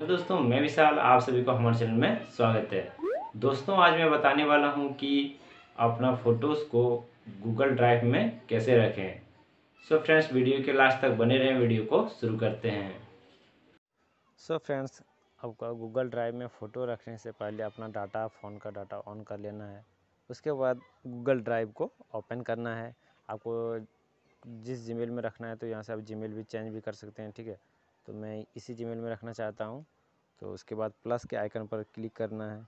तो दोस्तों, मैं विशाल, आप सभी को हमारे चैनल में स्वागत है। दोस्तों, आज मैं बताने वाला हूँ कि अपना फ़ोटोज़ को गूगल ड्राइव में कैसे रखें। सो so फ्रेंड्स वीडियो के लास्ट तक बने रहें, वीडियो को शुरू करते हैं। सो so फ्रेंड्स आपका गूगल ड्राइव में फ़ोटो रखने से पहले अपना डाटा, फ़ोन का डाटा ऑन कर लेना है। उसके बाद गूगल ड्राइव को ओपन करना है। आपको जिस जीमेल में रखना है तो यहाँ से आप जीमेल भी चेंज भी कर सकते हैं, ठीक है? तो मैं इसी जीमेल में रखना चाहता हूँ। तो उसके बाद प्लस के आइकन पर क्लिक करना है।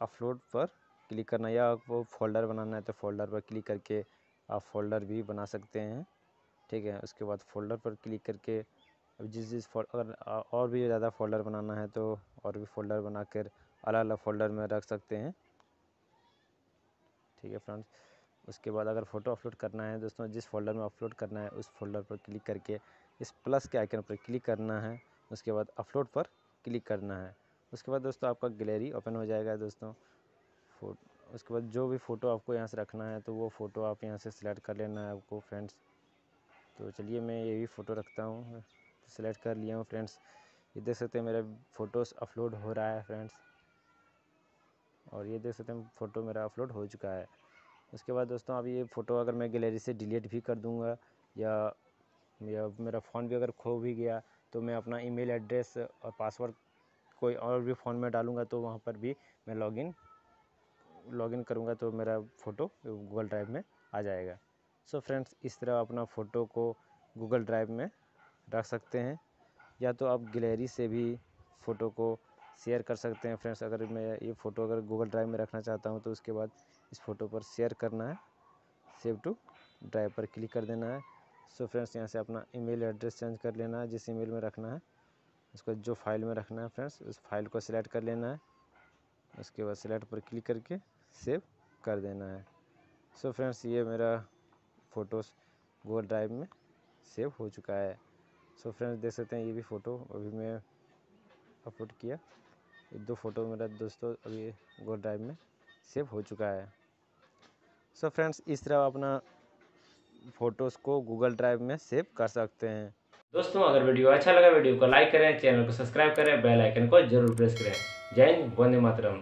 अपलोड पर क्लिक करना या आपको फ़ोल्डर बनाना है तो फ़ोल्डर पर क्लिक करके आप फ़ोल्डर भी बना सकते हैं। ठीक है, उसके बाद फ़ोल्डर पर क्लिक करके अब जिस जिस अगर और भी ज़्यादा फ़ोल्डर बनाना है तो और भी फ़ोल्डर बना कर अलग अलग फ़ोल्डर में रख सकते हैं। ठीक है फ्रेंड्स उसके बाद अगर फ़ोटो अपलोड करना है दोस्तों, जिस फोल्डर में अपलोड करना है, उस फोल्डर पर क्लिक करके इस प्लस के आइकन पर क्लिक करना है, उसके बाद अपलोड पर क्लिक करना है। उसके बाद दोस्तों आपका गैलरी ओपन हो जाएगा दोस्तों। उसके बाद जो भी फ़ोटो आपको यहाँ से रखना है तो वो फ़ोटो आप यहाँ से सिलेक्ट कर लेना है आपको, फ्रेंड्स। तो चलिए मैं ये भी फ़ोटो रखता हूँ, सिलेक्ट कर लिया हूँ, फ्रेंड्स। ये देख सकते हैं मेरा फ़ोटोज़ अपलोड हो रहा है, फ्रेंड्स। और ये देख सकते हैं फ़ोटो मेरा अपलोड हो चुका है। उसके बाद दोस्तों अब ये फ़ोटो अगर मैं गैलरी से डिलीट भी कर दूँगा, या या मेरा फ़ोन भी अगर खो भी गया तो मैं अपना ईमेल एड्रेस और पासवर्ड कोई और भी फ़ोन में डालूँगा तो वहाँ पर भी मैं लॉगिन लॉगिन करूँगा तो मेरा फ़ोटो गूगल ड्राइव में आ जाएगा। सो फ्रेंड्स इस तरह अपना फ़ोटो को गूगल ड्राइव में रख सकते हैं, या तो आप गैलरी से भी फ़ोटो को शेयर कर सकते हैं। फ्रेंड्स अगर मैं ये फ़ोटो अगर गूगल ड्राइव में रखना चाहता हूँ तो उसके बाद इस फ़ोटो पर शेयर करना है, सेव टू ड्राइव पर क्लिक कर देना है। सो फ्रेंड्स, यहाँ से अपना ईमेल एड्रेस चेंज कर लेना है, जिस ईमेल में रखना है। उसको जो फ़ाइल में रखना है फ्रेंड्स, उस फ़ाइल को सिलेक्ट कर लेना है। उसके बाद सिलेक्ट पर क्लिक करके सेव कर देना है। सो so फ्रेंड्स, ये मेरा फ़ोटोज़ गूगल ड्राइव में सेव हो चुका है। सो so फ्रेंड्स, देख सकते हैं, ये भी फ़ोटो अभी मैं अपलोड किया। ये दो फ़ोटो मेरा दोस्तों अभी गूगल ड्राइव में सेव हो चुका है। सो so फ्रेंड्स, इस तरह अपना फ़ोटोज़ को गूगल ड्राइव में सेव कर सकते हैं। दोस्तों, अगर वीडियो अच्छा लगा, वीडियो को लाइक करें, चैनल को सब्सक्राइब करें, बेल आइकन को ज़रूर प्रेस करें। जय हिंद, वंदे मातरम।